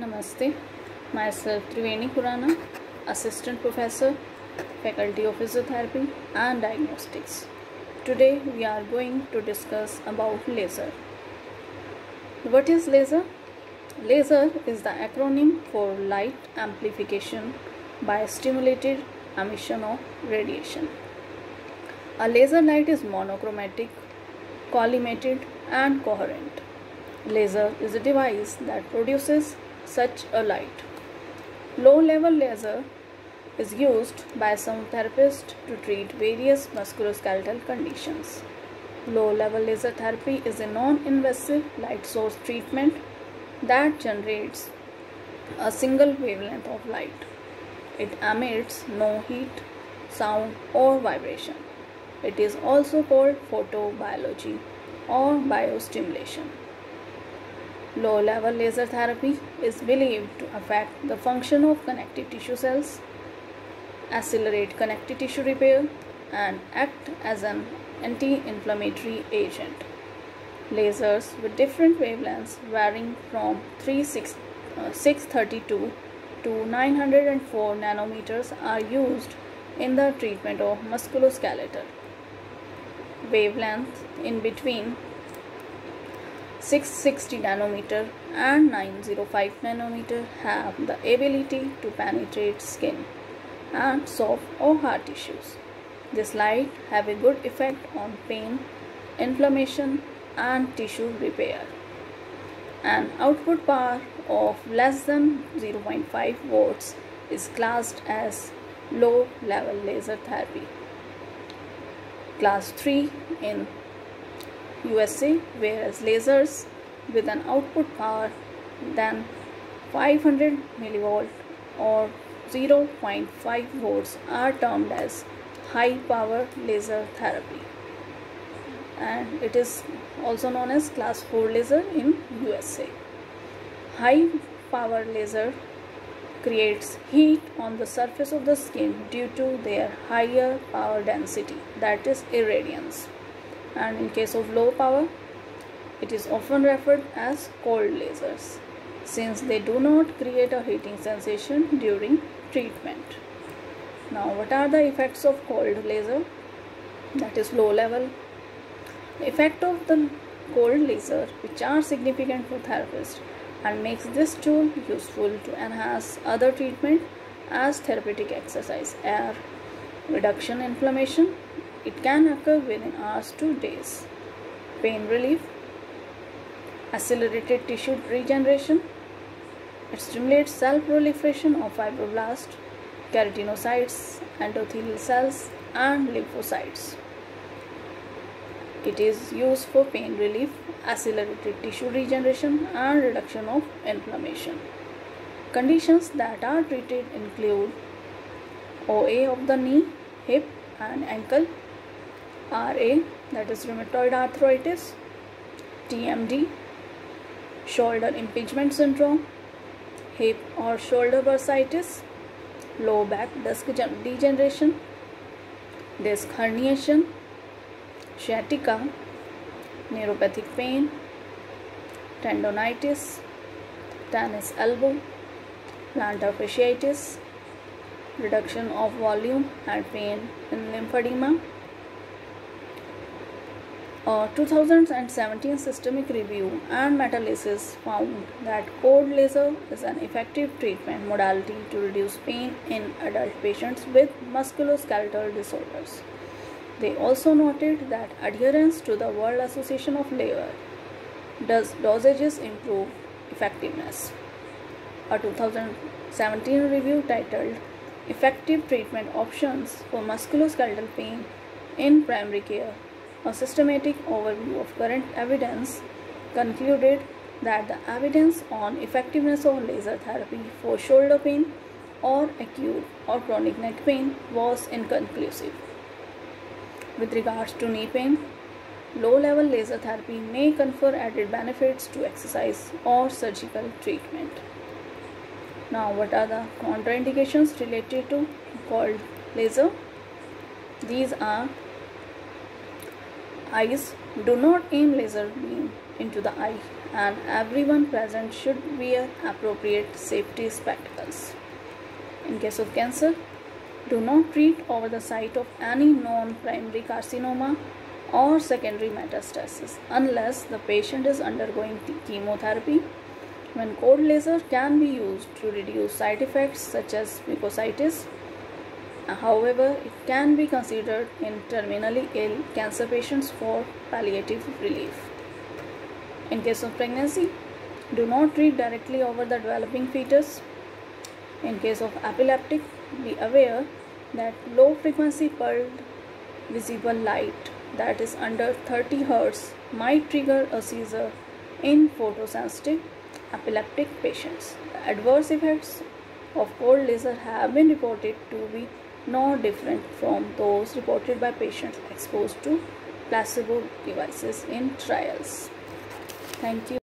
Namaste. Myself Triveni Khurana, Assistant Professor, Faculty of Physiotherapy and Diagnostics. Today we are going to discuss about laser. What is laser? Laser is the acronym for light amplification by stimulated emission of radiation. A laser light is monochromatic, collimated and coherent. Laser is a device that produces such a light. Low level laser is used by some therapists to treat various musculoskeletal conditions. Low level laser therapy is a non invasive light source treatment that generates a single wavelength of light. It emits no heat, sound, or vibration. It is also called photobiology or biostimulation. Low level laser therapy is believed to affect the function of connective tissue cells, accelerate connective tissue repair, and act as an anti inflammatory agent. Lasers with different wavelengths varying from 632 uh, to 904 nanometers are used in the treatment of musculoskeletal. Wavelength in between 660 nanometer and 905 nanometer have the ability to penetrate skin and soft or hard tissues. This light have a good effect on pain, inflammation and tissue repair. An output power of less than 0.5 volts is classed as low level laser therapy. Class 3 in USA, whereas lasers with an output power than 500 millivolt or 0.5 volts are termed as high power laser therapy and it is also known as class 4 laser in USA. High power laser creates heat on the surface of the skin due to their higher power density that is irradiance and in case of low power it is often referred as cold lasers since they do not create a heating sensation during treatment. Now what are the effects of cold laser that is low level? Effect of the cold laser which are significant for therapists and makes this tool useful to enhance other treatment as therapeutic exercise air reduction inflammation it can occur within hours to days. Pain relief, accelerated tissue regeneration. It stimulates cell proliferation of fibroblasts, keratinocytes, endothelial cells, and lymphocytes. It is used for pain relief, accelerated tissue regeneration, and reduction of inflammation. Conditions that are treated include OA of the knee, hip, and ankle, RA that is rheumatoid arthritis, TMD, shoulder impingement syndrome, hip or shoulder bursitis, low back disc degeneration, disc herniation, sciatica, neuropathic pain, tendonitis, tennis elbow, plantar fasciitis, reduction of volume and pain in lymphedema, a 2017 systemic review and meta-analysis found that cold laser is an effective treatment modality to reduce pain in adult patients with musculoskeletal disorders. They also noted that adherence to the World Association of Laser does dosages improve effectiveness. A 2017 review titled Effective Treatment Options for Musculoskeletal Pain in Primary Care a systematic overview of current evidence concluded that the evidence on effectiveness of laser therapy for shoulder pain or acute or chronic neck pain was inconclusive. With regards to knee pain, low level laser therapy may confer added benefits to exercise or surgical treatment. Now, what are the contraindications related to cold laser? These are eyes do not aim laser beam into the eye and everyone present should wear appropriate safety spectacles. In case of cancer, do not treat over the site of any non-primary carcinoma or secondary metastasis unless the patient is undergoing chemotherapy. When cold laser can be used to reduce side effects such as mucositis, however, it can be considered in terminally ill cancer patients for palliative relief. In case of pregnancy, do not treat directly over the developing fetus. In case of epileptic, be aware that low frequency pulsed visible light that is under 30 Hz might trigger a seizure in photosensitive epileptic patients. The adverse effects of cold laser have been reported to be no different from those reported by patients exposed to placebo devices in trials. Thank you.